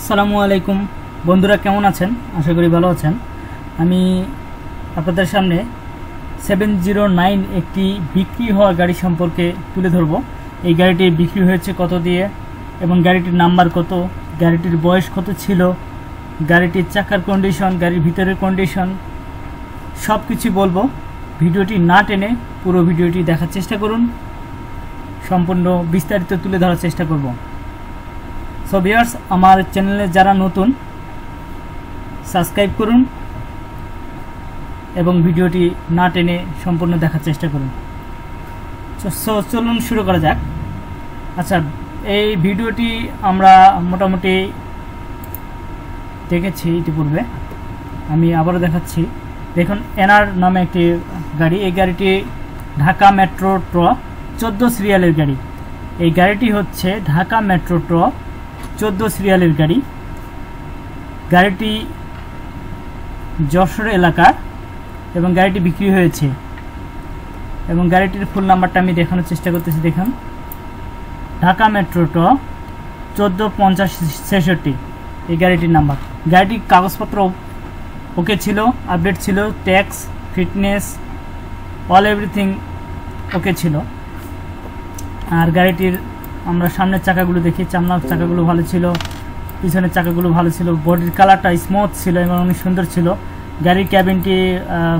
আসসালামু আলাইকুম। বন্ধুরা, কেমন আছেন? আশা করি ভালো আছেন। আমি আপনাদের সামনে সেভেন জিরো নাইন একটি বিক্রি হওয়া গাড়ি সম্পর্কে তুলে ধরব। এই গাড়িটি বিক্রি হয়েছে কত দিয়ে এবং গাড়িটির নাম্বার কত, গাড়িটির বয়স কত ছিল, গাড়িটির চাকার কন্ডিশন গাড়ির ভিতরের কন্ডিশন সব কিছু বলব। ভিডিওটি না টেনে পুরো ভিডিওটি দেখার চেষ্টা করুন। সম্পূর্ণ বিস্তারিত তুলে ধরার চেষ্টা করব। সো ভিউয়ার্স আমার চ্যানেলে যারা নতুন সাবস্ক্রাইব করুন এবং ভিডিওটি না টেনে সম্পূর্ণ দেখার চেষ্টা করুন। সো চলুন শুরু করা যাক। আচ্ছা এই ভিডিওটি আমরা মোটামুটি দেখেছি ইতিপূর্বে। আমি আবারও দেখাচ্ছি। দেখুন এনআর নামে একটি গাড়ি। এই গাড়িটি ঢাকা মেট্রো ট্র, চোদ্দ সিরিয়ালের গাড়ি। এই গাড়িটি হচ্ছে ঢাকা মেট্রো ট্র চোদ্দ সিরিয়ালের গাড়ি। গাড়িটি যশোর এলাকার এবং গাড়িটি বিক্রি হয়েছে। এবং গাড়িটির ফুল নাম্বারটা আমি দেখানোর চেষ্টা করতেছি, দেখুন। ঢাকা মেট্রো ট চোদ্দ পঞ্চাশ ছেষট্টি, এই গাড়িটির নাম্বার গাড়িটির কাগজপত্র ওকে ছিল আপডেট ছিল tax fitness all everything okay ছিল। আর গাড়িটির আমরা সামনের চাকাগুলো দেখি, চামড়ার চাকাগুলো ভালো ছিল, পিছনের চাকাগুলো ভালো ছিল, বডির কালারটা স্মুথ ছিল এবং অনেক সুন্দর ছিল। গাড়ির ক্যাবিনটি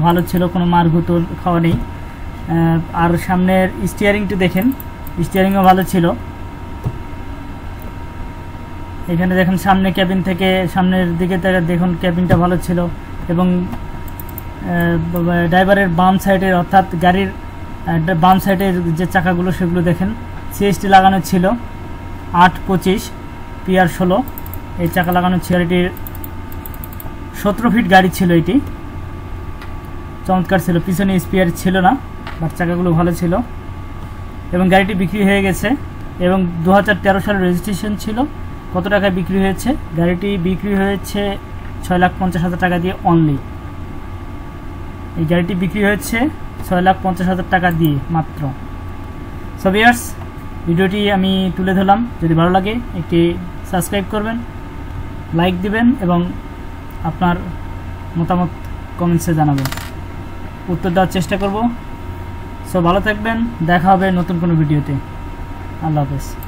ভালো ছিল, কোনো মারগুতো খাওয়া নেই। আর সামনের স্টিয়ারিংটি দেখেন স্টিয়ারিংও ভালো ছিল। এখানে দেখেন সামনে ক্যাবিন থেকে, সামনের দিকে দেখুন ক্যাবিনটা ভালো ছিল এবং ড্রাইভারের বাম সাইডের অর্থাৎ গাড়ির বাম সাইডের যে চাকাগুলো সেগুলো দেখেন। সিএসটি লাগানো ছিল আট পঁচিশ, পিআর ষোলো। এই চাকা লাগানো ছিল এটির সতেরো ফিট গাড়ি ছিল এটি। চমৎকার ছিল, পিছনে স্পিয়ার ছিল না, বাট চাকাগুলো ভালো ছিল। এবং গাড়িটি বিক্রি হয়ে গেছে এবং দু হাজার তেরো সালের রেজিস্ট্রেশন ছিল। কত টাকায় বিক্রি হয়েছে? গাড়িটি বিক্রি হয়েছে ছয় লাখ পঞ্চাশ হাজার টাকা দিয়ে অনলি এই গাড়িটি বিক্রি হয়েছে ছয় লাখ পঞ্চাশ হাজার টাকা দিয়ে মাত্র। সো ভিডিওটি আমি তুলে ধরলাম। যদি ভালো লাগে, একটি সাবস্ক্রাইব করবেন, লাইক দিবেন এবং আপনার মতামত কমেন্টসে জানাবেন। উত্তর দেওয়ার চেষ্টা করব। সো ভালো থাকবেন, দেখা হবে নতুন কোনো ভিডিওতে। আল্লাহ হাফেজ।